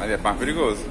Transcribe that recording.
Ali é mais perigoso.